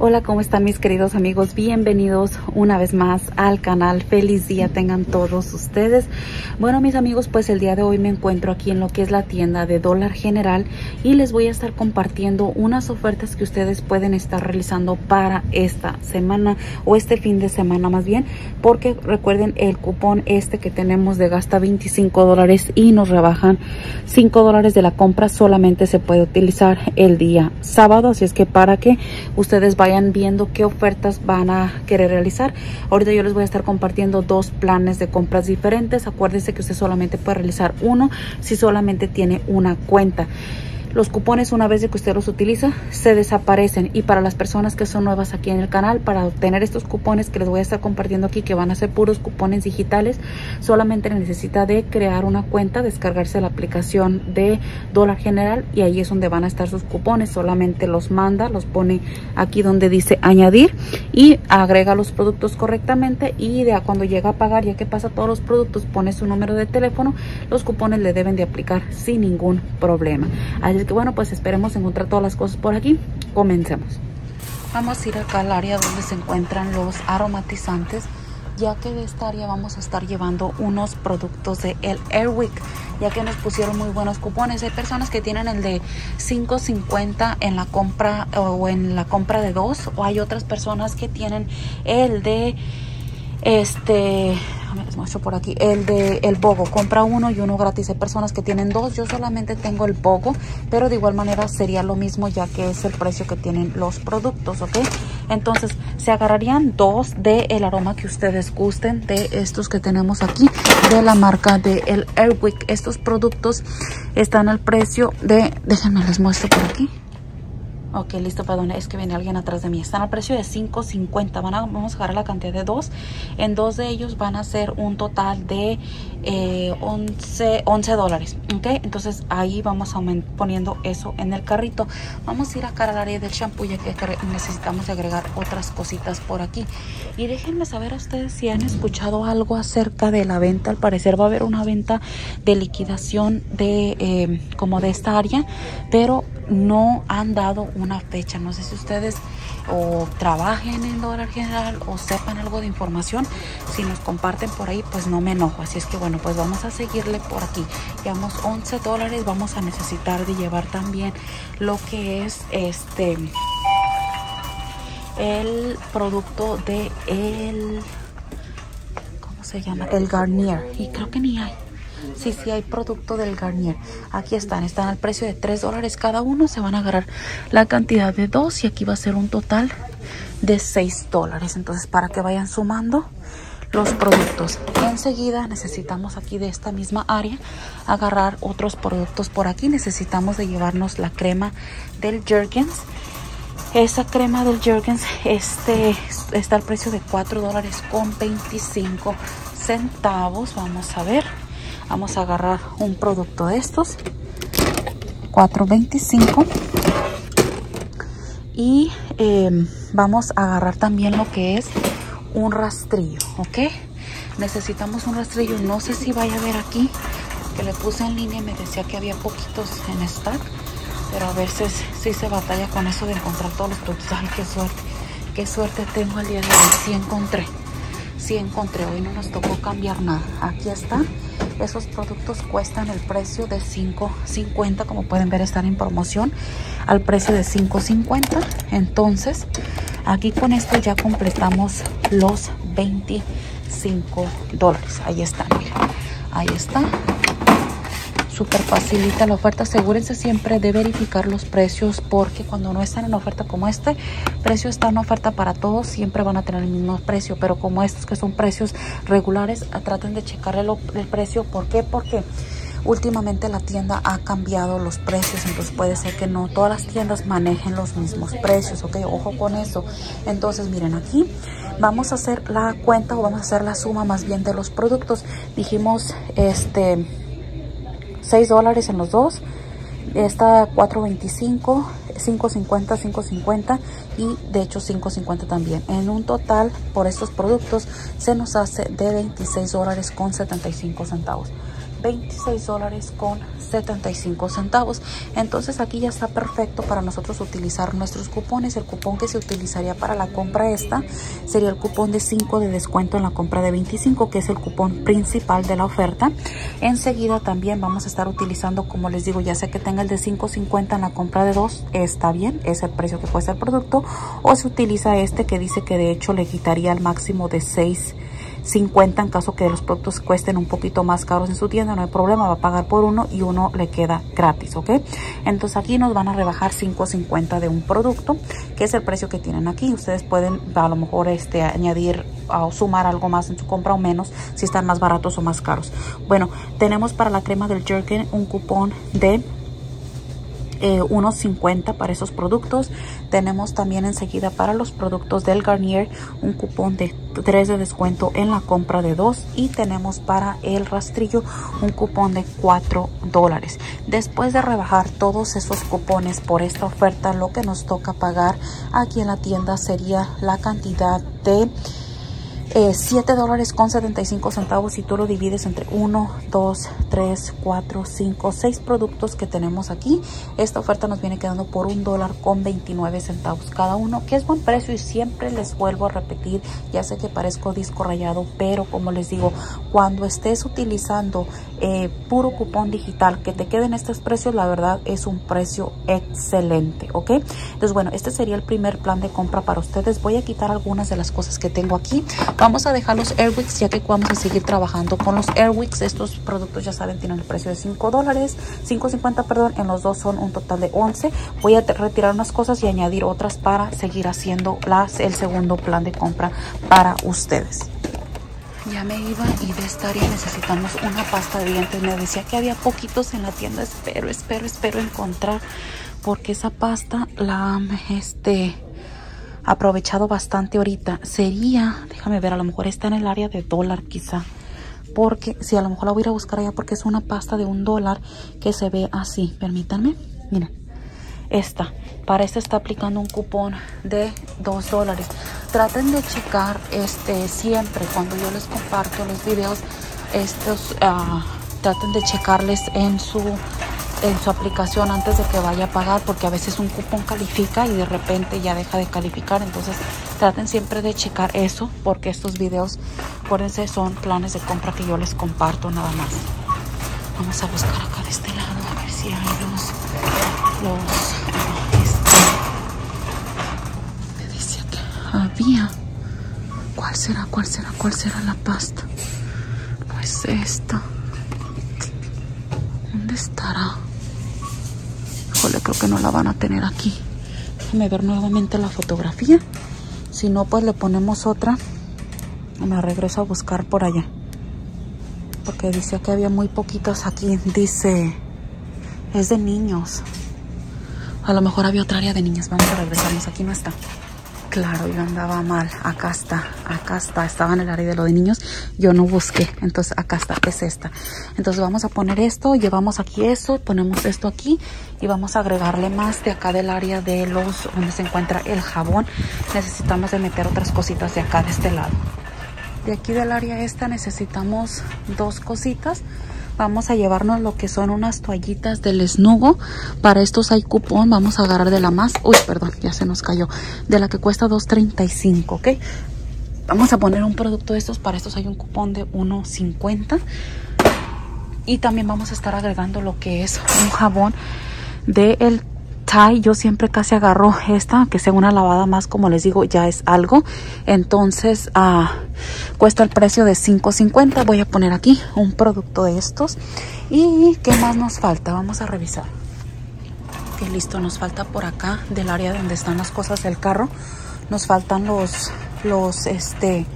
Hola, ¿cómo están mis queridos amigos? Bienvenidos una vez más al canal. Feliz día tengan todos ustedes. Bueno, mis amigos, pues el día de hoy me encuentro aquí en lo que es la tienda de Dólar General y les voy a estar compartiendo unas ofertas que ustedes pueden estar realizando para esta semana o este fin de semana más bien, porque recuerden el cupón este que tenemos de gasta 25 dólares y nos rebajan 5 dólares de la compra solamente se puede utilizar el día sábado, así es que para que ustedes vayan vayan viendo qué ofertas van a querer realizar. Ahorita yo les voy a estar compartiendo dos planes de compras diferentes. Acuérdense que usted solamente puede realizar uno si solamente tiene una cuenta. Los cupones una vez que usted los utiliza se desaparecen. Y para las personas que son nuevas aquí en el canal para obtener estos cupones que les voy a estar compartiendo aquí que van a ser puros cupones digitales solamente necesita de crear una cuenta descargarse la aplicación de dólar general y ahí es donde van a estar sus cupones. Solamente los manda los pone aquí donde dice añadir y agrega los productos correctamente y de cuando llega a pagar ya que pasa todos los productos pone su número de teléfono los cupones le deben de aplicar sin ningún problema Así que bueno, pues esperemos encontrar todas las cosas por aquí. Comencemos. Vamos a ir acá al área donde se encuentran los aromatizantes ya que de esta área vamos a estar llevando unos productos de el Airwick, ya que nos pusieron muy buenos cupones. Hay personas que tienen el de 5.50 en la compra o en la compra de dos, o hay otras personas que tienen el de este les muestro por aquí. El de el bogo. Compra uno y uno gratis. Hay personas que tienen dos. Yo solamente tengo el bogo pero de igual manera sería lo mismo ya que es el precio que tienen los productos ok entonces se agarrarían dos de el aroma que ustedes gusten de estos que tenemos aquí de la marca de el Airwick. Estos productos están al precio de déjenme les muestro por aquí Ok, listo, perdón, es que viene alguien atrás de mí. Están al precio de $5.50. Van a, vamos a agarrar la cantidad de dos. En dos de ellos van a ser un total de eh, 11, 11 dólares. Ok, entonces ahí vamos poniendo eso en el carrito. Vamos a ir acá al área del shampoo ya que necesitamos agregar otras cositas por aquí. Y déjenme saber a ustedes si han escuchado algo acerca de la venta. Al parecer va a haber una venta de liquidación de eh, como de esta área, pero no han dado una fecha. No sé si ustedes o trabajen en dólar general o sepan algo de información. Si nos comparten por ahí, pues no me enojo. Así es que bueno, pues vamos a seguirle por aquí. Llevamos 11 dólares. Vamos a necesitar de llevar también lo que es este el producto de el ¿cómo se llama? El Garnier. Y creo que ni hay. Sí, sí, hay producto del Garnier. Aquí están, están al precio de 3 dólares cada uno. Se van a agarrar la cantidad de dos y aquí va a ser un total de 6 dólares. Entonces, para que vayan sumando los productos. Enseguida necesitamos aquí de esta misma área agarrar otros productos por aquí. Necesitamos de llevarnos la crema del Jergens. Esa crema del Jergens este, está al precio de 4 dólares con 25 centavos. Vamos a ver. Vamos a agarrar un producto de estos. 4.25 y em, vamos a agarrar también lo que es un rastrillo ok necesitamos un rastrillo. No sé si vaya a ver aquí que le puse en línea y me decía que había poquitos en stock pero a veces sí se batalla con eso de encontrar todos los productos. Ay qué suerte qué suerte tengo el día de hoy. Sí encontré sí encontré. Hoy no nos tocó cambiar nada. Aquí está esos productos cuestan el precio de $5.50 como pueden ver están en promoción al precio de $5.50 entonces aquí con esto ya completamos los 25 dólares. Ahí está ahí está súper facilita la oferta. Asegúrense siempre de verificar los precios porque cuando no están en oferta como este, precio está en oferta para todos, siempre van a tener el mismo precio. Pero como estos que son precios regulares, traten de checarle el precio. ¿Por qué? Porque últimamente la tienda ha cambiado los precios, entonces puede ser que no todas las tiendas manejen los mismos precios, ok, ojo con eso. Entonces miren aquí vamos a hacer la cuenta o vamos a hacer la suma más bien de los productos. Dijimos este 6 dólares en los dos. Esta 4.25, 5.50, 5.50 y de hecho 5.50 también. En un total por estos productos se nos hace de 26 dólares con 75 centavos. 26 dólares con 75 centavos. Entonces aquí ya está perfecto para nosotros utilizar nuestros cupones. El cupón que se utilizaría para la compra esta sería el cupón de 5 de descuento en la compra de 25 que es el cupón principal de la oferta. Enseguida también vamos a estar utilizando como les digo ya sea que tenga el de 5.50 en la compra de 2 está bien es el precio que cuesta el producto. O se utiliza este que dice que de hecho le quitaría al máximo de 6 50 en caso que los productos cuesten un poquito más caros en su tienda, no hay problema, va a pagar por uno y uno le queda gratis, ¿ok? Entonces aquí nos van a rebajar 5.50 de un producto, que es el precio que tienen aquí. Ustedes pueden a lo mejor este, añadir o sumar algo más en su compra o menos si están más baratos o más caros. Bueno, tenemos para la crema del Jerkin un cupón de eh, unos 50 para esos productos. Tenemos también enseguida para los productos del Garnier un cupón de 3 de descuento en la compra de 2 y tenemos para el rastrillo un cupón de 4 dólares. Después de rebajar todos esos cupones por esta oferta, lo que nos toca pagar aquí en la tienda sería la cantidad de 7 eh, dólares con 75 centavos si tú lo divides entre 1, 2, 3, 4, 5, 6 productos que tenemos aquí. Esta oferta nos viene quedando por un dólar con 29 centavos cada uno, que es buen precio y siempre les vuelvo a repetir, ya sé que parezco disco rayado, pero como les digo, cuando estés utilizando eh, puro cupón digital que te queden estos precios, la verdad es un precio excelente, ¿ok? Entonces, bueno, este sería el primer plan de compra para ustedes. Voy a quitar algunas de las cosas que tengo aquí. Vamos a dejar los Airwicks ya que vamos a seguir trabajando con los Airwicks. Estos productos ya saben tienen el precio de 5 dólares, 5.50 perdón. En los dos son un total de 11. Voy a retirar unas cosas y añadir otras para seguir haciendo las, el segundo plan de compra para ustedes. Ya me iba y de esta área necesitamos una pasta de dientes. Me decía que había poquitos en la tienda. Espero, espero, espero encontrar porque esa pasta la este aprovechado bastante ahorita. Sería, déjame ver, a lo mejor está en el área de dólar quizá. Porque si a lo mejor la voy a ir a buscar allá porque es una pasta de un dólar que se ve así. Permítanme. Miren. Esta. Para esta está aplicando un cupón de dos dólares. Traten de checar este siempre cuando yo les comparto los videos. Estos uh, traten de checarles en su en su aplicación antes de que vaya a pagar porque a veces un cupón califica y de repente ya deja de calificar. Entonces traten siempre de checar eso porque estos videos acuérdense son planes de compra que yo les comparto nada más. Vamos a buscar acá de este lado a ver si hay los los me dice que había cuál será cuál será cuál será la pasta no es esta. ¿Dónde estará? Creo que no la van a tener aquí. Déjame ver nuevamente la fotografía. Si no, pues le ponemos otra. Me regreso a buscar por allá. Porque dice que había muy poquitas aquí. Dice, es de niños. A lo mejor había otra área de niñas. Vamos a regresarnos. Aquí no está. Claro, yo andaba mal. Acá está, acá está. Estaba en el área de lo de niños. Yo no busqué. Entonces, acá está, es esta. Entonces, vamos a poner esto. Llevamos aquí eso. Ponemos esto aquí. Y vamos a agregarle más de acá del área de los... Donde se encuentra el jabón. Necesitamos de meter otras cositas de acá, de este lado. De aquí del área esta necesitamos dos cositas vamos a llevarnos lo que son unas toallitas del esnugo. Para estos hay cupón, vamos a agarrar de la más, uy, perdón, ya se nos cayó, de la que cuesta 2.35, ¿ok? Vamos a poner un producto de estos, para estos hay un cupón de 1.50. Y también vamos a estar agregando lo que es un jabón de el yo siempre casi agarro esta, que sea una lavada más, como les digo, ya es algo. Entonces, ah, cuesta el precio de $5.50. Voy a poner aquí un producto de estos. ¿Y qué más nos falta? Vamos a revisar. Ok, listo, nos falta por acá del área donde están las cosas del carro. Nos faltan los, los, este,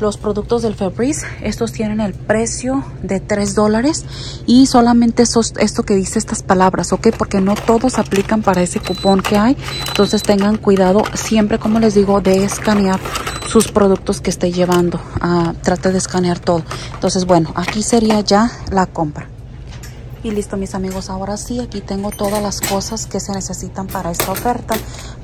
los productos del Febreze. Estos tienen el precio de 3 dólares y solamente esto que dice estas palabras, ¿ok? Porque no todos aplican para ese cupón que hay. Entonces tengan cuidado siempre, como les digo, de escanear sus productos que esté llevando. Ah, trate de escanear todo. Entonces, bueno, aquí sería ya la compra. Y listo mis amigos, ahora sí, aquí tengo todas las cosas que se necesitan para esta oferta.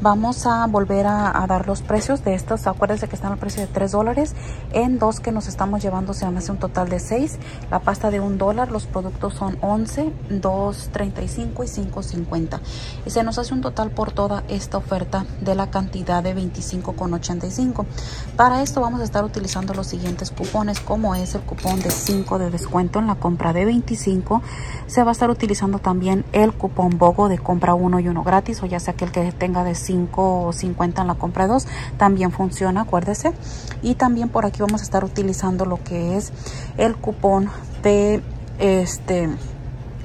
vamos a volver a, dar los precios de estos acuérdense que están al precio de 3 dólares en dos que nos estamos llevando se me hace un total de 6 la pasta de un dólar los productos son 11 2.35 y 5.50 y se nos hace un total por toda esta oferta de la cantidad de 25.85 para esto vamos a estar utilizando los siguientes cupones como es el cupón de 5 de descuento en la compra de 25 se va a estar utilizando también el cupón BOGO de compra 1 y 1 gratis o ya sea que el que tenga de 5 o 50 en la compra 2 también funciona acuérdese. Y también por aquí vamos a estar utilizando lo que es el cupón de este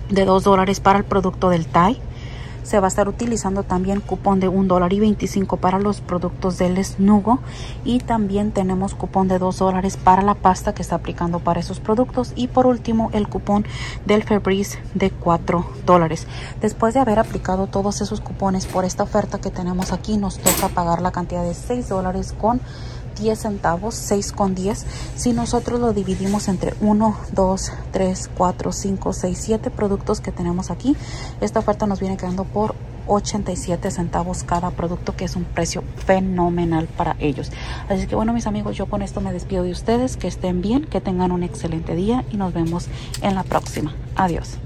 de 2 dólares para el producto del TAI se va a estar utilizando también cupón de un dólar y 25 para los productos del esnugo. Y también tenemos cupón de 2 dólares para la pasta que está aplicando para esos productos. Y por último el cupón del Febreze de 4 dólares. Después de haber aplicado todos esos cupones por esta oferta que tenemos aquí nos toca pagar la cantidad de 6 dólares con 10 centavos, 6 con 10. Si nosotros lo dividimos entre 1, 2, 3, 4, 5, 6, 7 productos que tenemos aquí, esta oferta nos viene quedando por 87 centavos cada producto que es un precio fenomenal para ellos. Así que bueno mis amigos yo con esto me despido de ustedes. Que estén bien que tengan un excelente día y nos vemos en la próxima. Adiós